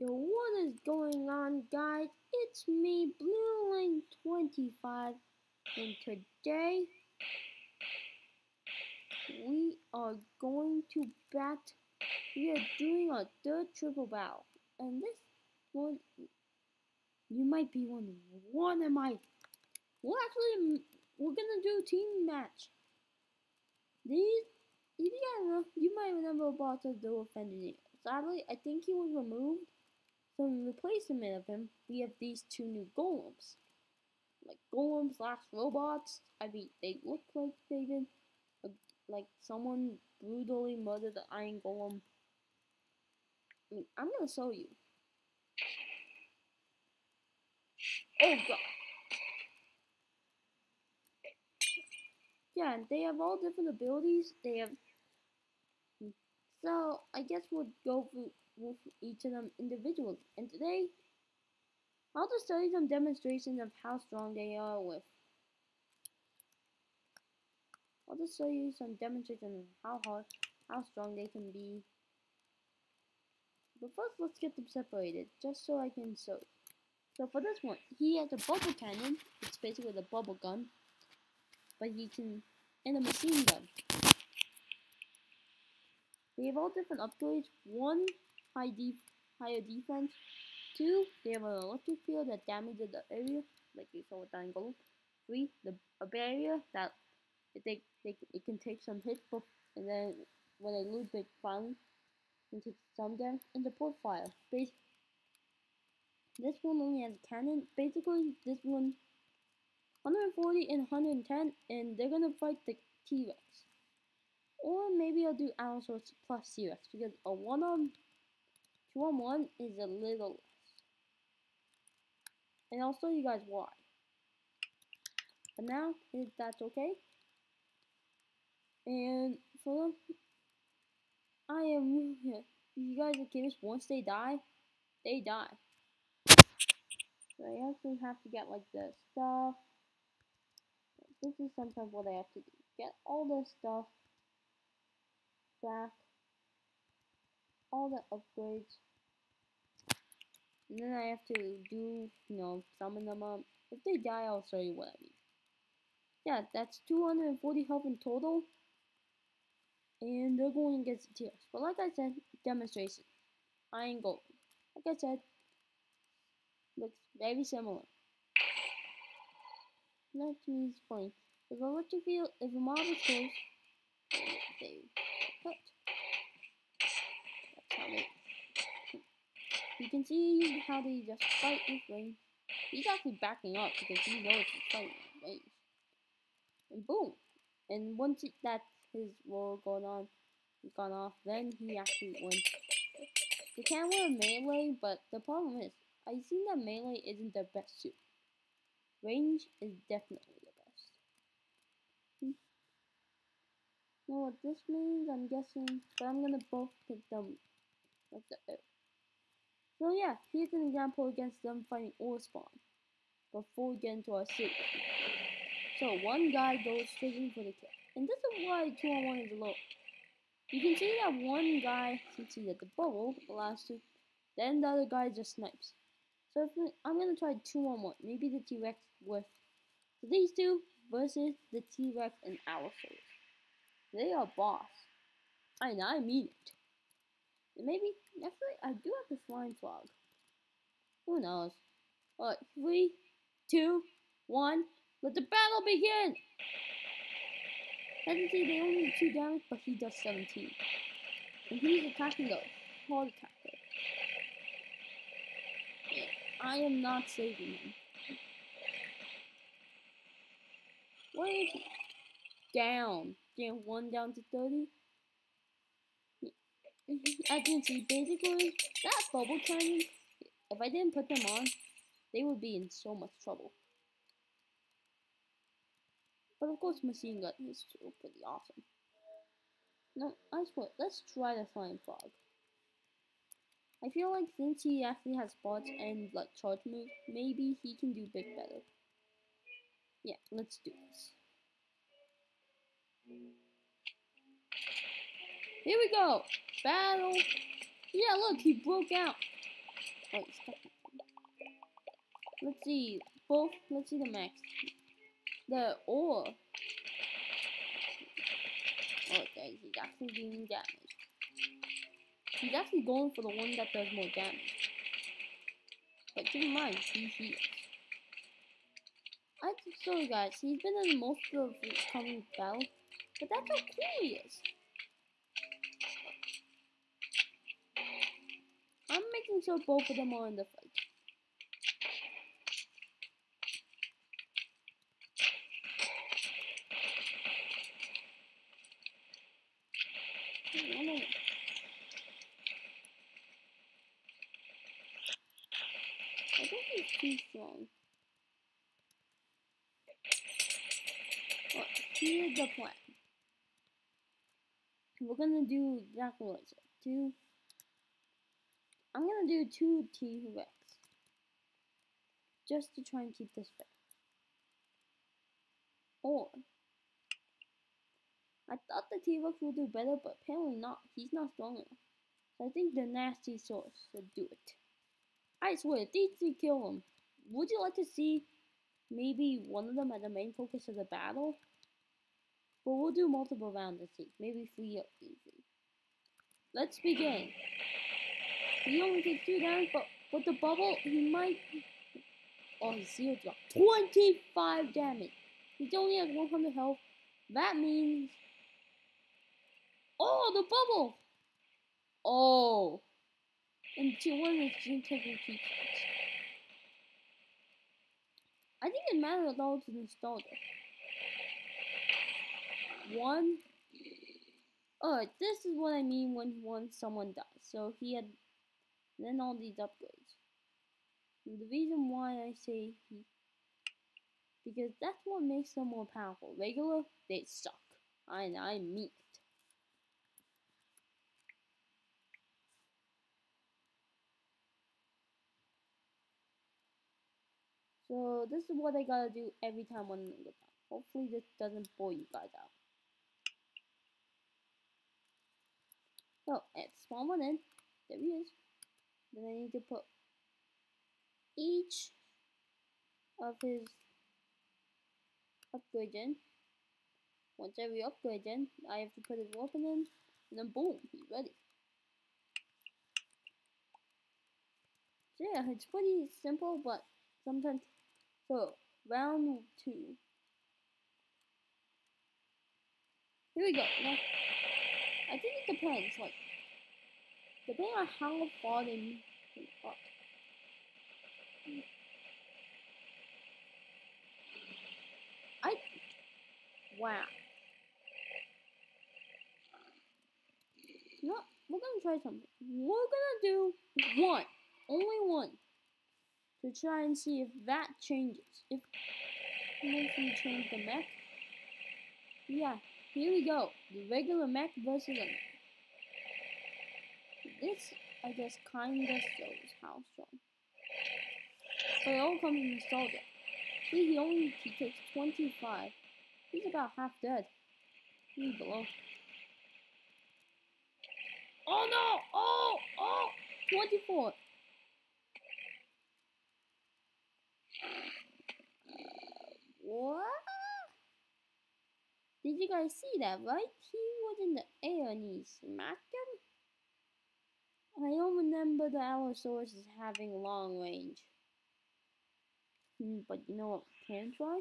Yo, what is going on, guys? It's me, BlueLink25, and today we are going to bat. We are doing a third triple battle, and this one, you might be wondering, what am I? Well, actually, we're gonna do a team match. These, if you guys you might remember about the dual engineer. Sadly, I think he was removed so in replacement of him, we have these two new golems. Like golems slash robots. I mean, they look like been uh, like someone brutally murdered the iron golem. I mean, I'm gonna show you. Oh god. Yeah, and they have all different abilities. They have. So I guess we'll go through with each of them individually. And today, I'll just show you some demonstrations of how strong they are with. I'll just show you some demonstrations of how hard, how strong they can be. But first, let's get them separated, just so I can show. So for this one, he has a bubble cannon. It's basically a bubble gun. But he can, and a machine gun. They have all different upgrades. One high def higher defense. Two, they have an electric field that damages the area, like you saw with Dangle. Three, the a barrier that it they, they it can take some hits, but and then when they lose, they finally can take some damage. And the profile, base. This one only has cannon. Basically, this one 140 and 110, and they're gonna fight the T-Rex. Or maybe I'll do Allosaurus plus T-Rex because a one on Two on one is a little less. And I'll show you guys why. But now, if that's okay. And for them I am you guys are curious, once they die, they die. So I actually have to get like the stuff. This is sometimes what I have to do. Get all the stuff back all the upgrades. And then I have to do, you know, summon them up. If they die, I'll show you what I mean. Yeah, that's 240 health in total. And they're going against the T-Rex. But like I said, demonstration. I ain't Gold. Like I said, looks very similar. That means funny. If let you feel, if a mob is close, they You can see how they just fight with range. He's actually backing up because he knows he's fighting with range. And boom! And once it, that his roll going on, gone off, then he actually wins. They can win melee, but the problem is, I've seen that melee isn't the best suit. Range is definitely the best. Hmm. Know what this means? I'm guessing, but I'm gonna both pick them like the so yeah, here's an example against them fighting Spawn. Before we get into our series. So one guy goes straight in for the kill. And this is why 2 on 1 is low. You can see that one guy, since he's at the bubble, the last two, then the other guy just snipes. So if, I'm gonna try 2 on 1. Maybe the T-Rex with so these two versus the T-Rex and Allosaurus. They are boss. and I mean it. Maybe, actually, I do have the slime frog. Who knows? Alright, three, two, one, let the battle begin! Technically, they only do 2 damage, but he does 17. And he's attacking the hard attacker. I am not saving him. Where is he? Down. Damn, 1 down to 30. Mm-hmm. As you can see, basically, that bubble cannon, if I didn't put them on, they would be in so much trouble. But of course, machine gun is still pretty awesome. No, I swear, let's try the flying frog. I feel like since he actually has spots and like charge moves, maybe he can do big better. Yeah, let's do this. Here we go. Battle. Yeah, look, he broke out. Oh, he's stuck. Let's see. Both. Let's see the max. The ore. Oh, guys, he's actually doing damage. He's actually going for the one that does more damage. But keep in mind, he heals. I sorry guys, he's been in most of the coming battles, but that's how cool he is. Sure both of them are in the fight. I think he's too strong. Well, here's the plan. We're gonna do exactly what I said. Two. I'm gonna do two T Rex. Just to try and keep this fair. Or I thought the T-Rex would do better, but apparently not. He's not strong enough. So I think the nasty source should do it. I swear, these three kill him. Would you like to see maybe one of them as the main focus of the battle? But we'll do multiple rounds and see. Maybe three up easy. Let's begin. He only takes two damage, but with the bubble, he might... Oh, his seal drop. 25 damage. He only has 100 health. That means... Oh, the bubble! Oh. And two one is taking two shots. I think it matters though to install it. One. Oh, this is what I mean when when someone dies. So he had then all these upgrades. And the reason why I say he because that's what makes them more powerful. Regular, they suck. I I mean. So this is what I gotta do every time I go down. Hopefully this doesn't bore you guys out. So let's spawn one in. There he is. Then I need to put each of his upgrade in. Once every upgrade in, I have to put his weapon in, and then boom, he's ready. So yeah, it's pretty simple, but sometimes so, round two. Here we go. Now, I think it depends, like, depending on how far they can up. I, wow. Know? We're gonna try something. We're gonna do one, only one to try and see if that changes. If makes me change the mech. Yeah, here we go. The regular mech versus a. This, I guess, kinda shows how strong. But it all comes from nostalgia. See, he only he takes 25. He's about half dead. He's below. Oh no! Oh! Oh! 24! What? Did you guys see that, right? He was in the air and he smacked him? I don't remember the Allosaurus as having long range. Hmm, but you know what can try?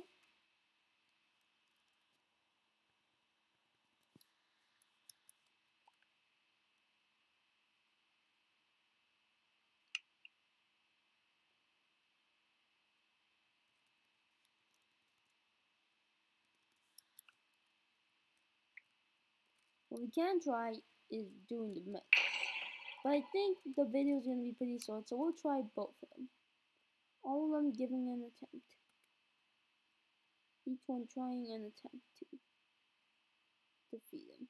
What we can try is doing the mix. But I think the video is going to be pretty short, so we'll try both of them. All of them giving an attempt. Each one trying an attempt to defeat him.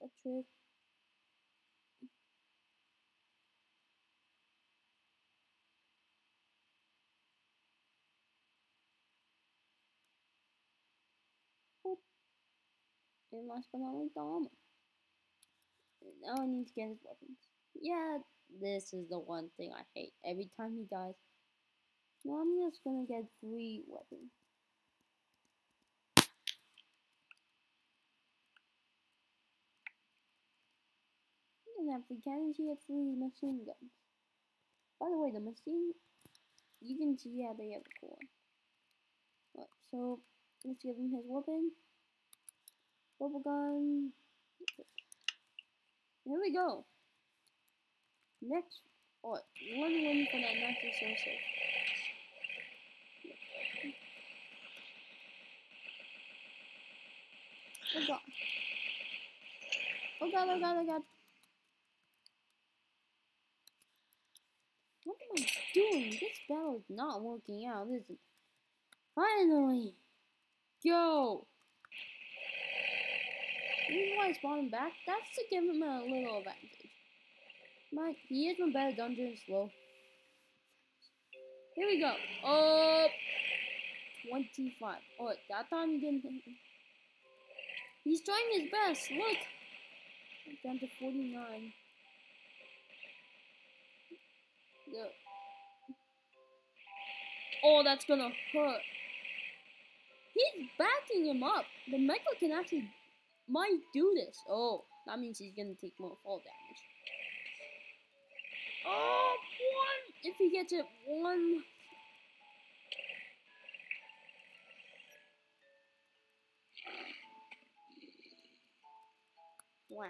Electric. And last but not least, the. Now I need to get his weapons. Yeah, this is the one thing I hate. Every time he dies. Now I'm just gonna get three weapons. And have three cannons, he has three machine guns. By the way, the machine, you can see how they have a core. So let's give him his weapon. Bubble gun. Here we go. Next, oh, one win for that Nazi Sosa. Oh god. Oh god, oh god, oh god. What am I doing? This battle is not working out, is it? Finally! Go! Reason why I spawned him back, that's to give him a little advantage. My, he is my better dungeon slow. Here we go. Oh, 25. Oh, that time he didn't hit. He's trying his best. Look. Down to 49. The oh, that's gonna hurt. He's backing him up. The Mecha can actually might do this. Oh, that means he's gonna take more fall damage. Oh, one! If he gets it, one. Wow.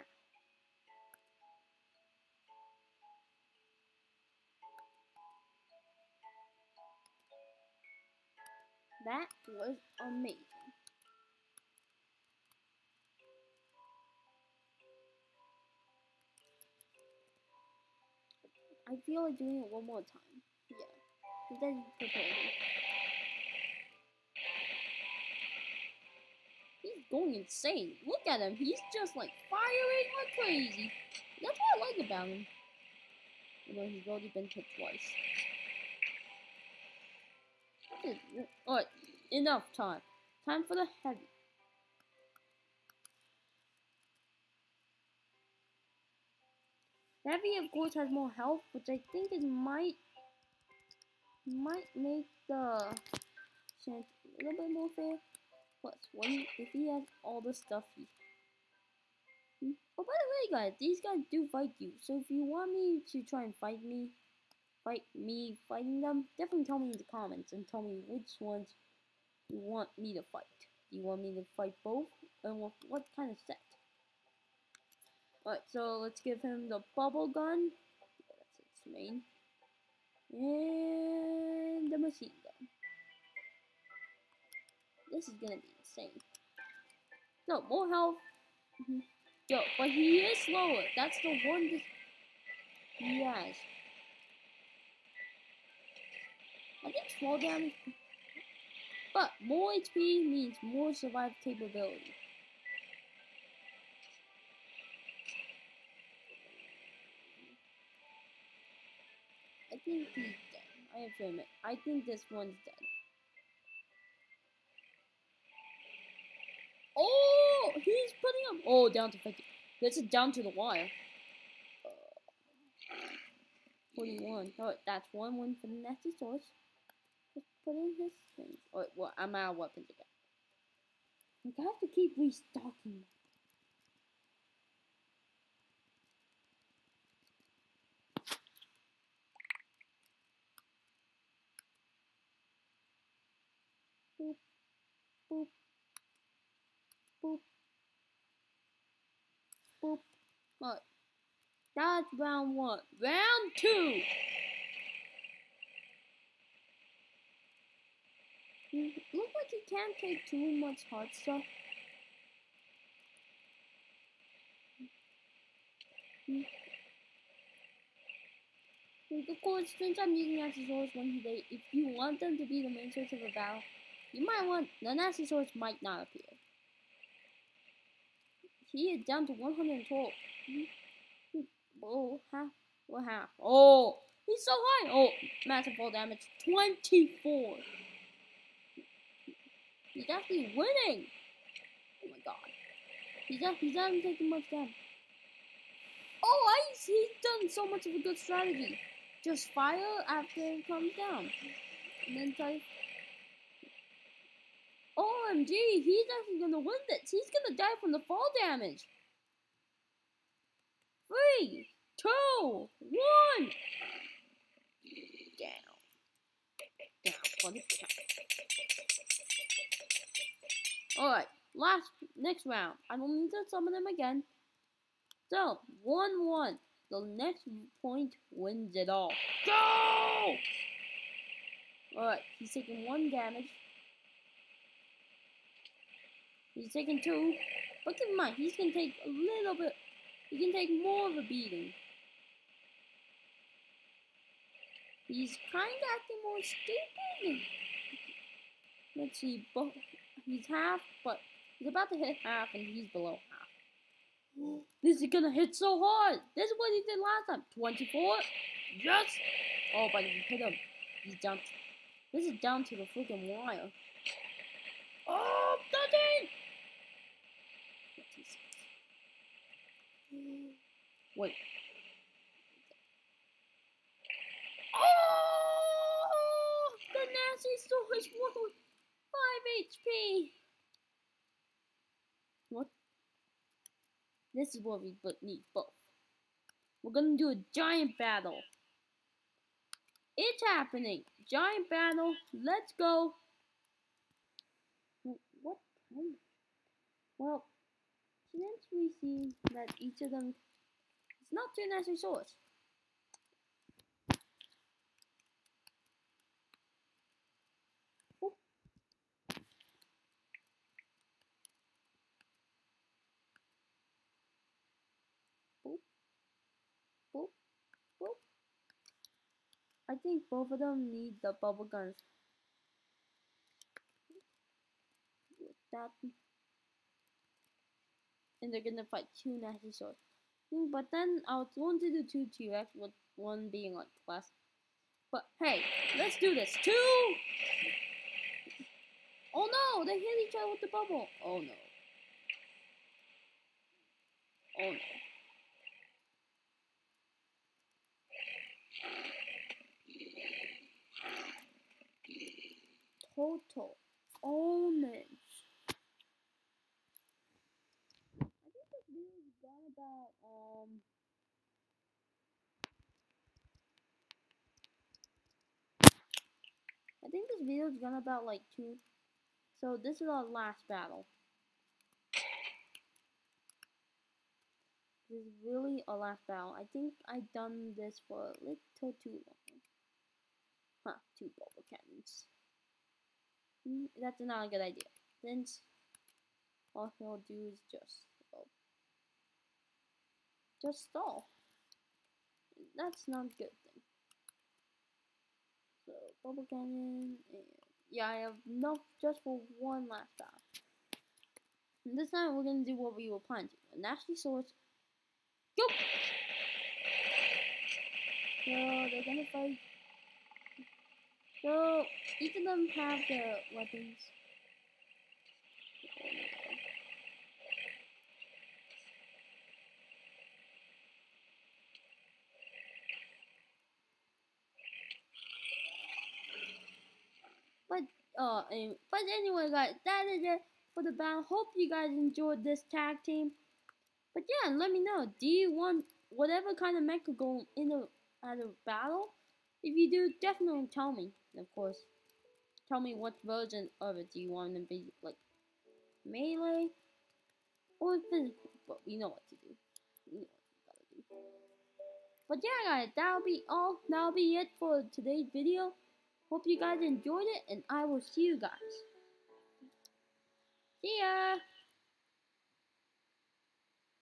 That was amazing. I feel like doing it one more time. Yeah. Then prepare He's going insane. Look at him. He's just like firing like crazy. That's what I like about him. You know, he's already been hit twice. Alright, uh, enough time. Time for the heavy. Heavy, of course, has more health, which I think it might might make the chance a little bit more fair. Plus, one if he has all the stuff he. Hmm? Oh, by the way, guys, these guys do fight you. So if you want me to try and fight me, fight me fighting them, definitely tell me in the comments and tell me which ones you want me to fight. Do you want me to fight both? And what, what kind of set? Alright, so let's give him the bubble gun. That's its main. And the machine gun. This is gonna be insane. So, more health. Mm-hmm. Yo, but he is slower. That's the one that he has. I think small damage. But more HP means more survival capability. Think he's dead. I to admit. I think this one's dead. Oh, he's putting him. Oh, down to 50. This is down to the wire. Uh, 41. Oh, that's one win for the nasty source. Just put in his things. Oh, well, I'm out of weapons again. I have to keep restocking. Boop, boop, boop. Look, that's round one. Round two. You Look like you can't take too much hard stuff. Of course, since I'm using accessories one today if you want them to be the main source of a battle, you might want the nasty source might not appear. He is down to 112. Oh, half. What oh, half? Oh, he's so high. Oh, massive fall damage. 24. He's actually winning. Oh my god. He's not, he's not taking much damage. Oh, I, he's done so much of a good strategy. Just fire after it comes down. And then try OMG, he's actually gonna win this. He's gonna die from the fall damage. Three, two, one. Down. Down for the count. Alright, last, next round. I don't need to summon them again. So, 1-1. The next point wins it all. Go! Alright, he's taking one damage. He's taking two. But keep in mind, he's gonna take a little bit, he can take more of a beating. He's kinda acting more stupid. Let's see, but he's half, but he's about to hit half and he's below half. This is gonna hit so hard. This is what he did last time. 24. Yes. Oh, but he hit him. He's down. This is down to the freaking wire. Oh, 13. Wait. Oh, the nasty wound. 5 HP. What? This is what we need both. We're gonna do a giant battle. It's happening. Giant battle. Let's go. What? Well, since we see that each of them is not too nice resource. I think both of them need the bubble guns. That and they're gonna fight two nasty swords. But then I was going to do two T-Rex with one being like class. But hey, let's do this. Two! Oh no, they hit each other with the bubble. Oh no. Oh no. Total omens. Oh, about um I think this video is gonna about like two so this is our last battle. This is really our last battle. I think I done this for a little too long. Huh, two bubble cannons. Hmm, that's not a good idea. Since all he'll do is just just stall. That's not good thing. So, bubble cannon, and yeah, I have enough just for one last time. And this time we're gonna do what we were planning to. A nasty sword. Go! So, they're gonna fight. So, each of them have their weapons. Uh, but anyway, guys, that is it for the battle. Hope you guys enjoyed this tag team. But yeah, let me know. Do you want whatever kind of mecha go in the a battle? If you do, definitely tell me. And of course, tell me what version of it do you want to be like melee or physical. But we know what to do. We know what gotta do. But yeah, guys, that'll be all. That'll be it for today's video. Hope you guys enjoyed it, and I will see you guys. See ya!